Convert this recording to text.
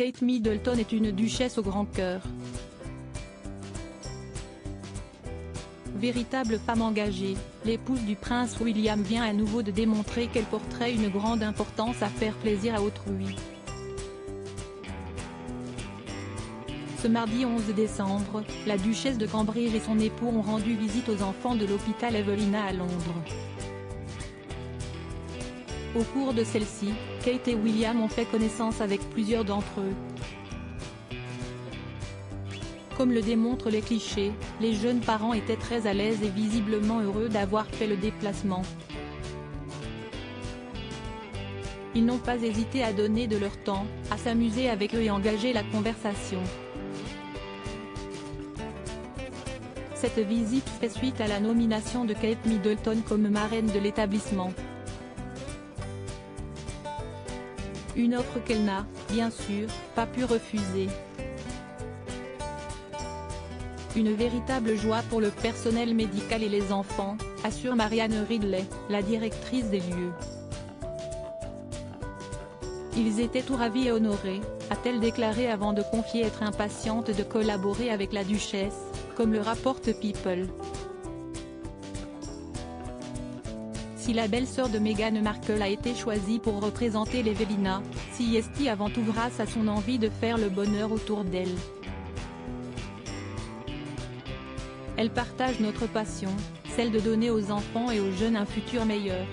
Kate Middleton est une duchesse au grand cœur. Véritable femme engagée, l'épouse du prince William vient à nouveau de démontrer qu'elle porterait une grande importance à faire plaisir à autrui. Ce mardi 11 décembre, la duchesse de Cambridge et son époux ont rendu visite aux enfants de l'hôpital Evelina à Londres. Au cours de celle-ci, Kate et William ont fait connaissance avec plusieurs d'entre eux. Comme le démontrent les clichés, les jeunes parents étaient très à l'aise et visiblement heureux d'avoir fait le déplacement. Ils n'ont pas hésité à donner de leur temps, à s'amuser avec eux et engager la conversation. Cette visite fait suite à la nomination de Kate Middleton comme marraine de l'établissement. Une offre qu'elle n'a, bien sûr, pas pu refuser. Une véritable joie pour le personnel médical et les enfants, assure Marianne Ridley, la directrice des lieux. Ils étaient tout ravis et honorés, a-t-elle déclaré avant de confier être impatiente de collaborer avec la duchesse, comme le rapporte People. Si la belle-sœur de Meghan Markle a été choisie pour représenter les Vélina, si est avant tout grâce à son envie de faire le bonheur autour d'elle. Elle partage notre passion, celle de donner aux enfants et aux jeunes un futur meilleur.